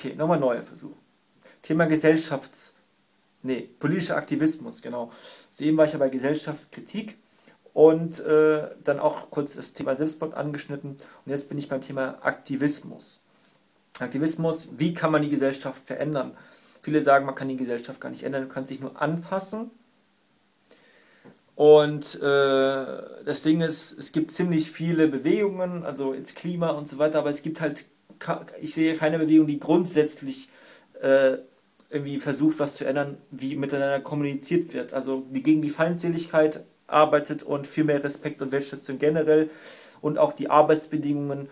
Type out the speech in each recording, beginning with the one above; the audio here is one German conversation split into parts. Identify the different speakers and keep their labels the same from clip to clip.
Speaker 1: okay, nochmal neuer Versuch. Thema Gesellschafts... Nee, politischer Aktivismus, genau. Also eben war ich ja bei Gesellschaftskritik und äh, dann auch kurz das Thema Selbstmord angeschnitten und jetzt bin ich beim Thema Aktivismus. Aktivismus, wie kann man die Gesellschaft verändern? Viele sagen, man kann die Gesellschaft gar nicht ändern, man kann sich nur anpassen. Und äh, das Ding ist, es gibt ziemlich viele Bewegungen, also ins Klima und so weiter, aber es gibt halt, ich sehe keine Bewegung, die grundsätzlich äh, irgendwie versucht, was zu ändern, wie miteinander kommuniziert wird. Also die gegen die Feindseligkeit arbeitet und für mehr Respekt und Wertschätzung generell und auch die Arbeitsbedingungen,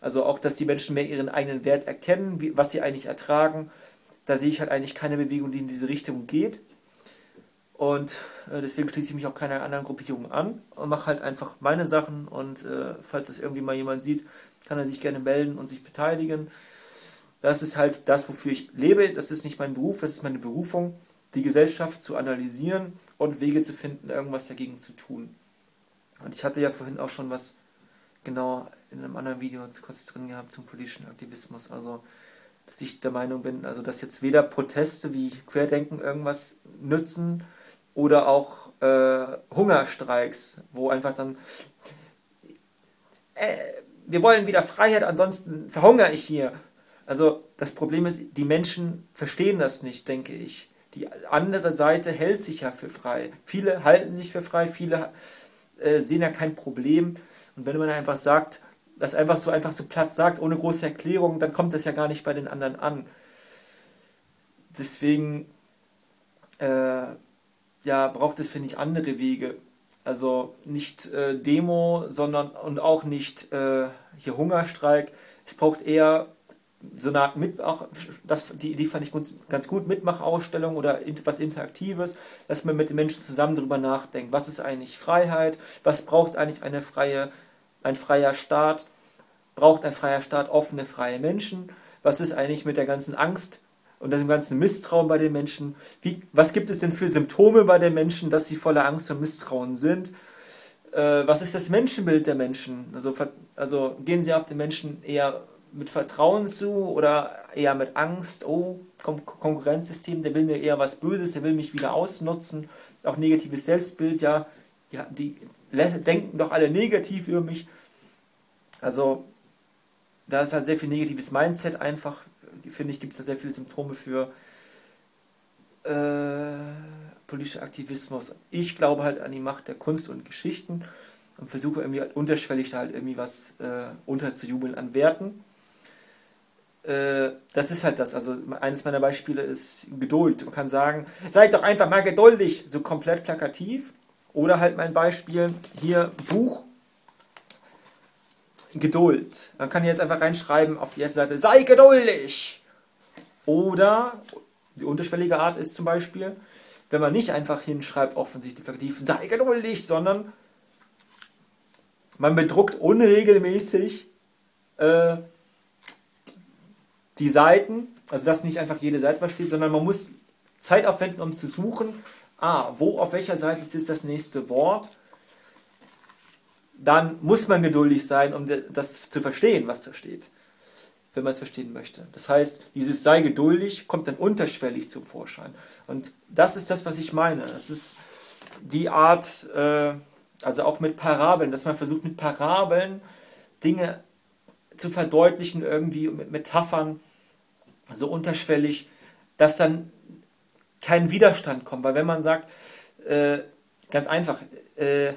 Speaker 1: also auch, dass die Menschen mehr ihren eigenen Wert erkennen, wie, was sie eigentlich ertragen. Da sehe ich halt eigentlich keine Bewegung, die in diese Richtung geht. Und äh, deswegen schließe ich mich auch keiner anderen Gruppierung an und mache halt einfach meine Sachen. Und äh, falls das irgendwie mal jemand sieht, kann er sich gerne melden und sich beteiligen. Das ist halt das, wofür ich lebe. Das ist nicht mein Beruf, das ist meine Berufung, die Gesellschaft zu analysieren und Wege zu finden, irgendwas dagegen zu tun. Und ich hatte ja vorhin auch schon was genau in einem anderen Video kurz drin gehabt zum politischen Aktivismus. Also, dass ich der Meinung bin, also dass jetzt weder Proteste wie Querdenken irgendwas nützen, oder auch äh, Hungerstreiks, wo einfach dann, äh, wir wollen wieder Freiheit, ansonsten verhungere ich hier. Also das Problem ist, die Menschen verstehen das nicht, denke ich. Die andere Seite hält sich ja für frei. Viele halten sich für frei, viele äh, sehen ja kein Problem. Und wenn man einfach sagt, das einfach so einfach so platt sagt, ohne große Erklärung, dann kommt das ja gar nicht bei den anderen an. Deswegen äh, ja, braucht es, finde ich, andere Wege. Also nicht äh, Demo, sondern und auch nicht äh, hier Hungerstreik. Es braucht eher so eine Art mit auch das die Idee fand ich gut, ganz gut Mitmachausstellung oder was interaktives, dass man mit den Menschen zusammen darüber nachdenkt, was ist eigentlich Freiheit, was braucht eigentlich eine freie ein freier Staat, braucht ein freier Staat offene freie Menschen, was ist eigentlich mit der ganzen Angst und dem ganzen Misstrauen bei den Menschen. Wie, was gibt es denn für Symptome bei den Menschen, dass sie voller Angst und Misstrauen sind? Äh, was ist das Menschenbild der Menschen? Also, also gehen sie auf den Menschen eher mit Vertrauen zu oder eher mit Angst? Oh, Kon Konkurrenzsystem, der will mir eher was Böses, der will mich wieder ausnutzen. Auch negatives Selbstbild, ja, ja die denken doch alle negativ über mich. Also da ist halt sehr viel negatives Mindset einfach finde ich, gibt es da sehr viele Symptome für äh, politischer Aktivismus. Ich glaube halt an die Macht der Kunst und Geschichten und versuche irgendwie halt unterschwellig da halt irgendwie was äh, unterzujubeln an Werten. Äh, das ist halt das. Also eines meiner Beispiele ist Geduld. Man kann sagen, seid doch einfach mal geduldig, so komplett plakativ. Oder halt mein Beispiel hier Buch Geduld. Man kann jetzt einfach reinschreiben auf die erste Seite, sei geduldig. Oder die unterschwellige Art ist zum Beispiel, wenn man nicht einfach hinschreibt, offensichtlich plakativ, sei geduldig, sondern man bedruckt unregelmäßig äh, die Seiten, also dass nicht einfach jede Seite versteht, sondern man muss Zeit aufwenden, um zu suchen, ah, wo auf welcher Seite ist jetzt das nächste Wort dann muss man geduldig sein, um das zu verstehen, was da steht, wenn man es verstehen möchte. Das heißt, dieses sei geduldig kommt dann unterschwellig zum Vorschein. Und das ist das, was ich meine. Das ist die Art, äh, also auch mit Parabeln, dass man versucht, mit Parabeln Dinge zu verdeutlichen, irgendwie mit Metaphern, so unterschwellig, dass dann kein Widerstand kommt. Weil wenn man sagt, äh, ganz einfach, äh,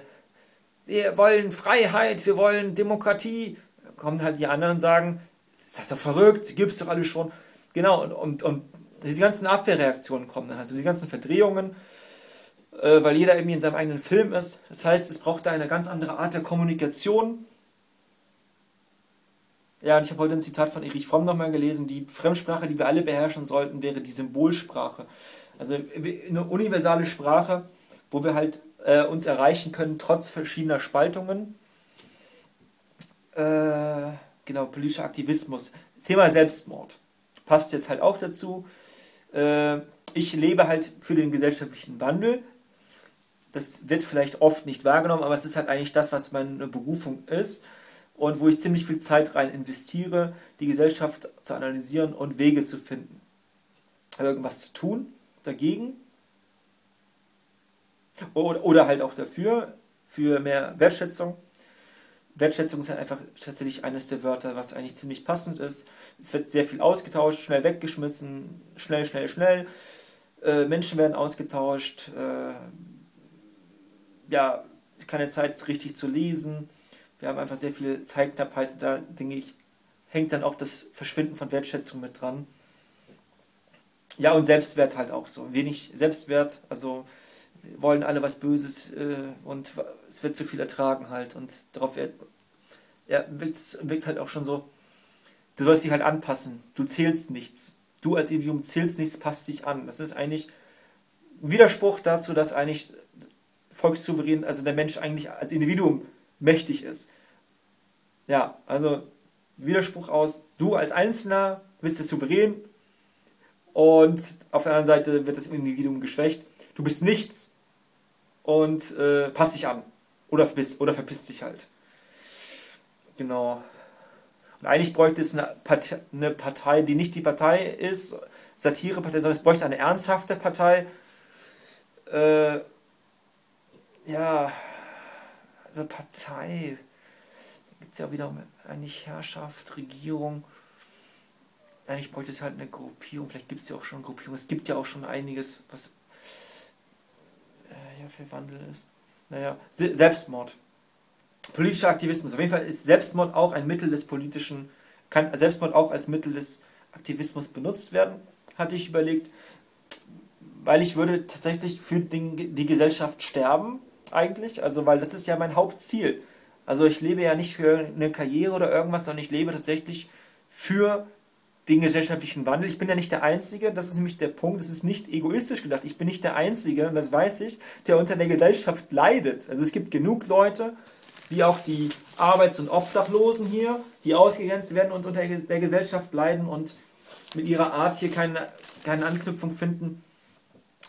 Speaker 1: wir wollen Freiheit, wir wollen Demokratie. Kommen halt die anderen und sagen, das ist doch verrückt, gibt es doch alles schon. Genau, und, und, und diese ganzen Abwehrreaktionen kommen dann, also die ganzen Verdrehungen, äh, weil jeder irgendwie in seinem eigenen Film ist. Das heißt, es braucht da eine ganz andere Art der Kommunikation. Ja, und ich habe heute ein Zitat von Erich Fromm nochmal gelesen, die Fremdsprache, die wir alle beherrschen sollten, wäre die Symbolsprache. Also eine universale Sprache, wo wir halt äh, uns erreichen können, trotz verschiedener Spaltungen. Äh, genau, politischer Aktivismus. Thema Selbstmord passt jetzt halt auch dazu. Äh, ich lebe halt für den gesellschaftlichen Wandel. Das wird vielleicht oft nicht wahrgenommen, aber es ist halt eigentlich das, was meine Berufung ist. und wo ich ziemlich viel Zeit rein investiere, die Gesellschaft zu analysieren und Wege zu finden. Irgendwas zu tun dagegen oder, oder halt auch dafür, für mehr Wertschätzung. Wertschätzung ist halt einfach tatsächlich eines der Wörter, was eigentlich ziemlich passend ist. Es wird sehr viel ausgetauscht, schnell weggeschmissen, schnell, schnell, schnell. Äh, Menschen werden ausgetauscht. Äh, ja, keine Zeit richtig zu lesen. Wir haben einfach sehr viel Zeitknappheit. Da denke ich, hängt dann auch das Verschwinden von Wertschätzung mit dran. Ja, und Selbstwert halt auch so. Wenig Selbstwert, also wollen alle was Böses äh, und es wird zu viel ertragen halt und darauf wird, ja, wirkt, wirkt halt auch schon so, du sollst dich halt anpassen, du zählst nichts, du als Individuum zählst nichts, passt dich an. Das ist eigentlich ein Widerspruch dazu, dass eigentlich volkssouverän, also der Mensch eigentlich als Individuum mächtig ist. Ja, also Widerspruch aus, du als Einzelner bist der Souverän und auf der anderen Seite wird das Individuum geschwächt. Du bist nichts und äh, passt dich an. Oder, verpisst, oder verpisst dich halt. Genau. Und eigentlich bräuchte es eine Partei, eine Partei, die nicht die Partei ist, Satirepartei, sondern es bräuchte eine ernsthafte Partei. Äh, ja, also Partei. Da geht es ja wieder um eigentlich Herrschaft, Regierung. Eigentlich bräuchte es halt eine Gruppierung. Vielleicht gibt es ja auch schon Gruppierung. Es gibt ja auch schon einiges, was ja für Wandel ist. Naja, Selbstmord. Politischer Aktivismus. Auf jeden Fall ist Selbstmord auch ein Mittel des politischen, kann Selbstmord auch als Mittel des Aktivismus benutzt werden, hatte ich überlegt, weil ich würde tatsächlich für den, die Gesellschaft sterben, eigentlich, also weil das ist ja mein Hauptziel. Also ich lebe ja nicht für eine Karriere oder irgendwas, sondern ich lebe tatsächlich für den gesellschaftlichen Wandel. Ich bin ja nicht der Einzige, das ist nämlich der Punkt, es ist nicht egoistisch gedacht. Ich bin nicht der Einzige, und das weiß ich, der unter der Gesellschaft leidet. Also es gibt genug Leute, wie auch die Arbeits- und Obdachlosen hier, die ausgegrenzt werden und unter der Gesellschaft leiden und mit ihrer Art hier keine, keine Anknüpfung finden.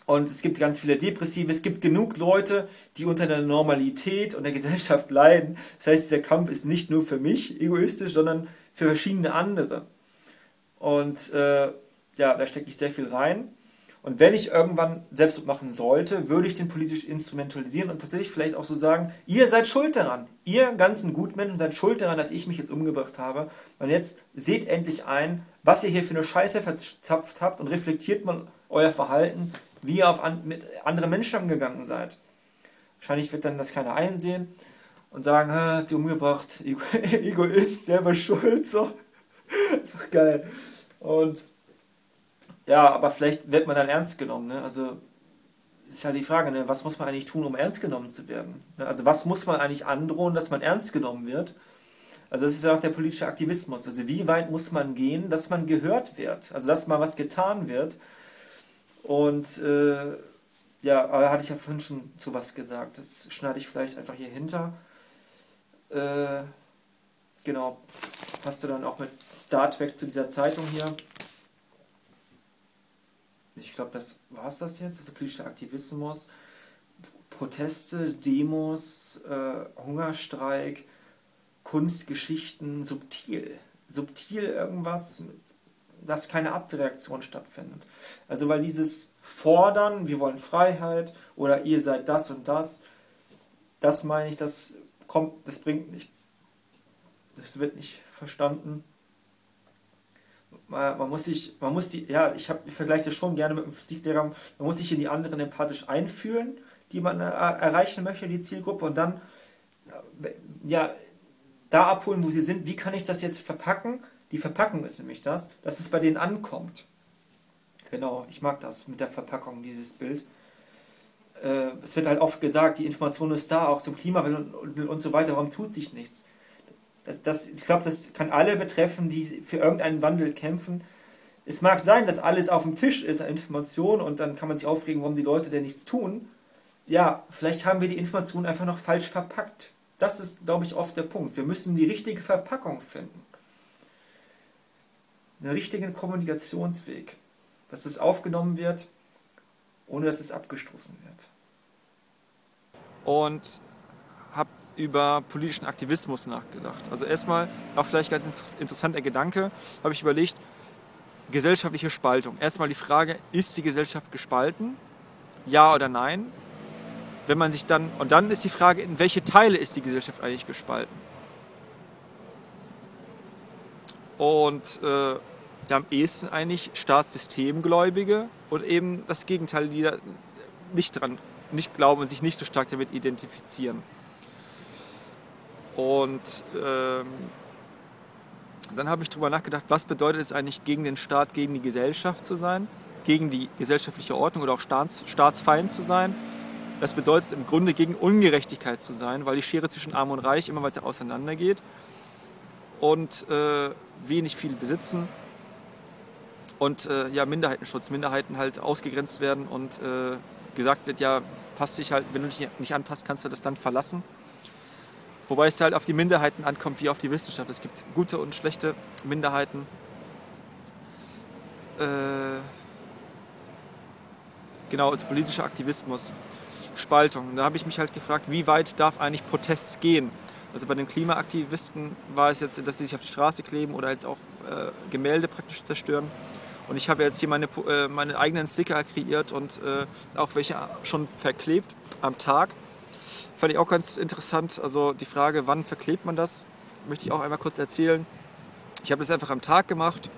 Speaker 1: Und es gibt ganz viele Depressive. Es gibt genug Leute, die unter der Normalität und der Gesellschaft leiden. Das heißt, dieser Kampf ist nicht nur für mich egoistisch, sondern für verschiedene andere. Und äh, ja, da stecke ich sehr viel rein. Und wenn ich irgendwann Selbstmord machen sollte, würde ich den politisch instrumentalisieren und tatsächlich vielleicht auch so sagen, ihr seid schuld daran. Ihr ganzen Gutmenschen seid schuld daran, dass ich mich jetzt umgebracht habe. Und jetzt seht endlich ein, was ihr hier für eine Scheiße verzapft habt und reflektiert mal euer Verhalten, wie ihr auf an, mit anderen Menschen umgegangen seid. Wahrscheinlich wird dann das keiner einsehen und sagen, hat sie umgebracht, Egoist, selber schuld, so. Geil. Und ja, aber vielleicht wird man dann ernst genommen. Ne? Also ist halt die Frage, ne? was muss man eigentlich tun, um ernst genommen zu werden? Ne? Also was muss man eigentlich androhen, dass man ernst genommen wird? Also das ist ja auch der politische Aktivismus. Also wie weit muss man gehen, dass man gehört wird? Also dass mal was getan wird. Und äh, ja, aber hatte ich ja vorhin schon zu was gesagt. Das schneide ich vielleicht einfach hier hinter. Äh, genau. Passt du dann auch mit Star Trek zu dieser Zeitung hier ich glaube, das war es das jetzt, also politischer Aktivismus, Proteste, Demos, äh, Hungerstreik, Kunstgeschichten, subtil. Subtil irgendwas, dass keine Abwehrreaktion stattfindet. Also weil dieses Fordern, wir wollen Freiheit oder ihr seid das und das, das meine ich, das kommt, das bringt nichts. Das wird nicht verstanden man muss sich, man muss die, ja, ich, hab, ich vergleiche das schon gerne mit dem Physiklehrer, man muss sich in die anderen empathisch einfühlen, die man äh, erreichen möchte, die Zielgruppe, und dann ja, da abholen, wo sie sind. Wie kann ich das jetzt verpacken? Die Verpackung ist nämlich das, dass es bei denen ankommt. Genau, ich mag das mit der Verpackung, dieses Bild. Äh, es wird halt oft gesagt, die Information ist da, auch zum Klimawandel und, und, und so weiter, warum tut sich nichts? Das, ich glaube, das kann alle betreffen, die für irgendeinen Wandel kämpfen. Es mag sein, dass alles auf dem Tisch ist an Informationen und dann kann man sich aufregen, warum die Leute denn nichts tun. Ja, vielleicht haben wir die Informationen einfach noch falsch verpackt. Das ist, glaube ich, oft der Punkt. Wir müssen die richtige Verpackung finden. Einen richtigen Kommunikationsweg. Dass es aufgenommen wird, ohne dass es abgestoßen wird.
Speaker 2: Und habe über politischen Aktivismus nachgedacht. Also erstmal, auch vielleicht ganz interessanter Gedanke, habe ich überlegt, gesellschaftliche Spaltung. Erstmal die Frage, ist die Gesellschaft gespalten? Ja oder nein? Wenn man sich dann, und dann ist die Frage, in welche Teile ist die Gesellschaft eigentlich gespalten? Und äh, ja, am ehesten eigentlich Staatssystemgläubige und eben das Gegenteil, die da nicht dran, nicht glauben und sich nicht so stark damit identifizieren. Und ähm, dann habe ich darüber nachgedacht, was bedeutet es eigentlich, gegen den Staat, gegen die Gesellschaft zu sein, gegen die gesellschaftliche Ordnung oder auch Staats, Staatsfeind zu sein. Das bedeutet im Grunde gegen Ungerechtigkeit zu sein, weil die Schere zwischen Arm und Reich immer weiter auseinandergeht und äh, wenig viel besitzen und äh, ja, Minderheitenschutz, Minderheiten halt ausgegrenzt werden und äh, gesagt wird, ja, passt dich halt, wenn du dich nicht anpasst, kannst du das Land verlassen. Wobei es halt auf die Minderheiten ankommt, wie auf die Wissenschaft. Es gibt gute und schlechte Minderheiten. Äh, genau, als politischer Aktivismus. Spaltung. Da habe ich mich halt gefragt, wie weit darf eigentlich Protest gehen? Also bei den Klimaaktivisten war es jetzt, dass sie sich auf die Straße kleben oder jetzt auch äh, Gemälde praktisch zerstören. Und ich habe jetzt hier meine, äh, meine eigenen Sticker kreiert und äh, auch welche schon verklebt am Tag. Fand ich auch ganz interessant. Also die Frage, wann verklebt man das, möchte ich auch einmal kurz erzählen. Ich habe das einfach am Tag gemacht,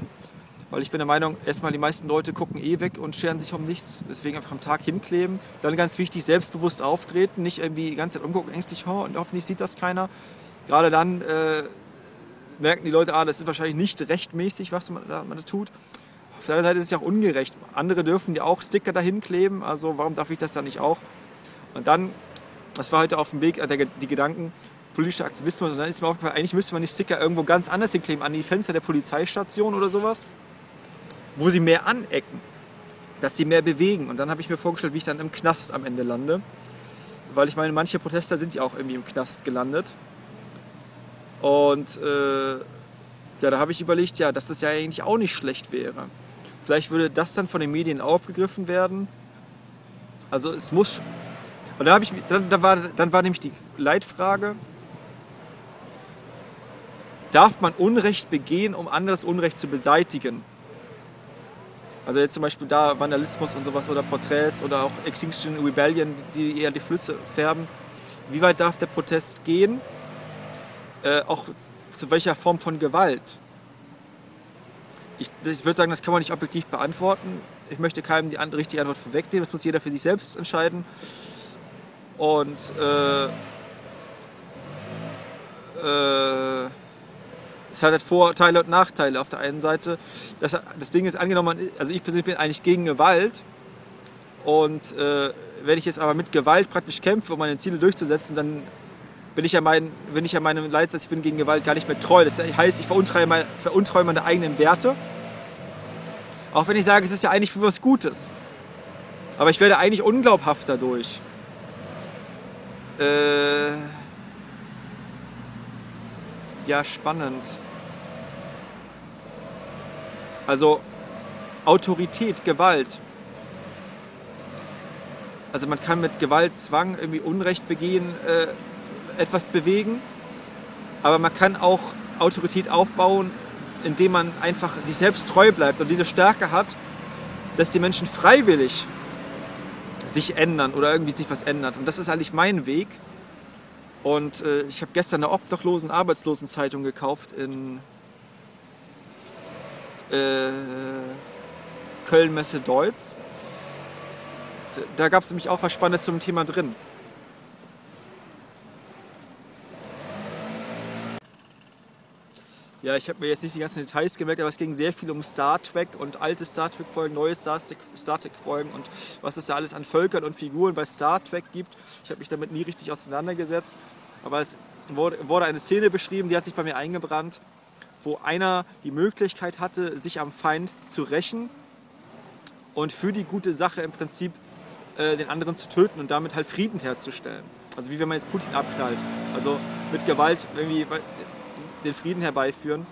Speaker 2: weil ich bin der Meinung, erstmal die meisten Leute gucken eh weg und scheren sich um nichts. Deswegen einfach am Tag hinkleben. Dann ganz wichtig, selbstbewusst auftreten, nicht irgendwie die ganze Zeit umgucken, ängstlich, oh, und hoffentlich sieht das keiner. Gerade dann äh, merken die Leute, ah, das ist wahrscheinlich nicht rechtmäßig, was man da, man da tut. Auf der anderen Seite ist es ja auch ungerecht. Andere dürfen ja auch Sticker dahin kleben, also warum darf ich das dann nicht auch? Und dann das war heute auf dem Weg, äh, die Gedanken, politischer Aktivismus. Und dann ist mir aufgefallen, eigentlich müsste man die Sticker irgendwo ganz anders hinkleben, an die Fenster der Polizeistation oder sowas, wo sie mehr anecken, dass sie mehr bewegen. Und dann habe ich mir vorgestellt, wie ich dann im Knast am Ende lande. Weil ich meine, manche Protester sind ja auch irgendwie im Knast gelandet. Und äh, ja, da habe ich überlegt, ja, dass das ja eigentlich auch nicht schlecht wäre. Vielleicht würde das dann von den Medien aufgegriffen werden. Also es muss und da ich, dann, dann, war, dann war nämlich die Leitfrage, darf man Unrecht begehen, um anderes Unrecht zu beseitigen? Also jetzt zum Beispiel da Vandalismus und sowas oder Porträts oder auch Extinction Rebellion, die eher die Flüsse färben. Wie weit darf der Protest gehen? Äh, auch zu welcher Form von Gewalt? Ich, ich würde sagen, das kann man nicht objektiv beantworten. Ich möchte keinem die richtige Antwort vorwegnehmen. Das muss jeder für sich selbst entscheiden. Und äh, äh, es hat halt Vorteile und Nachteile. Auf der einen Seite, das, das Ding ist angenommen, also ich persönlich bin eigentlich gegen Gewalt. Und äh, wenn ich jetzt aber mit Gewalt praktisch kämpfe, um meine Ziele durchzusetzen, dann bin ich ja, mein, bin ich ja meinem Leitsatz, ich bin gegen Gewalt gar nicht mehr treu. Das heißt, ich veruntreue meine, veruntreue meine eigenen Werte. Auch wenn ich sage, es ist ja eigentlich für was Gutes. Aber ich werde eigentlich unglaubhaft dadurch. Äh, ja, spannend. Also Autorität, Gewalt. Also man kann mit Gewalt, Zwang, irgendwie Unrecht begehen, äh, etwas bewegen. Aber man kann auch Autorität aufbauen, indem man einfach sich selbst treu bleibt und diese Stärke hat, dass die Menschen freiwillig sich ändern oder irgendwie sich was ändert. Und das ist eigentlich mein Weg. Und äh, ich habe gestern eine Obdachlosen Arbeitslosenzeitung gekauft in äh, Köln-Messe Deutz. Da gab es nämlich auch was Spannendes zum Thema drin. Ja, ich habe mir jetzt nicht die ganzen Details gemerkt, aber es ging sehr viel um Star Trek und alte Star Trek-Folgen, neue Star Trek-Folgen und was es da alles an Völkern und Figuren bei Star Trek gibt. Ich habe mich damit nie richtig auseinandergesetzt, aber es wurde eine Szene beschrieben, die hat sich bei mir eingebrannt, wo einer die Möglichkeit hatte, sich am Feind zu rächen und für die gute Sache im Prinzip äh, den anderen zu töten und damit halt Frieden herzustellen. Also wie wenn man jetzt Putin abknallt. Also mit Gewalt irgendwie den Frieden herbeiführen.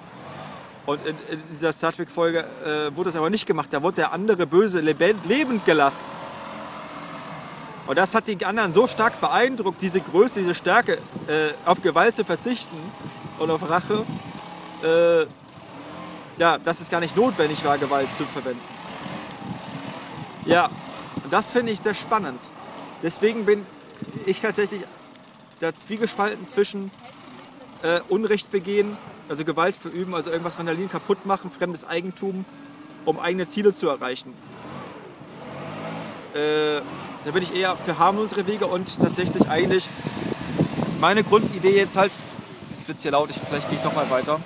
Speaker 2: Und in, in dieser Star Trek-Folge äh, wurde das aber nicht gemacht. Da wurde der andere Böse lebend gelassen. Und das hat die anderen so stark beeindruckt, diese Größe, diese Stärke, äh, auf Gewalt zu verzichten und auf Rache, äh, ja, dass es gar nicht notwendig war, Gewalt zu verwenden. Ja, das finde ich sehr spannend. Deswegen bin ich tatsächlich da zwiegespalten zwischen äh, Unrecht begehen, also Gewalt verüben, also irgendwas vandalieren, kaputt machen, fremdes Eigentum, um eigene Ziele zu erreichen. Äh, da bin ich eher für harmlosere Wege und tatsächlich eigentlich ist meine Grundidee jetzt halt, jetzt wird es hier laut, ich, vielleicht gehe ich doch mal weiter,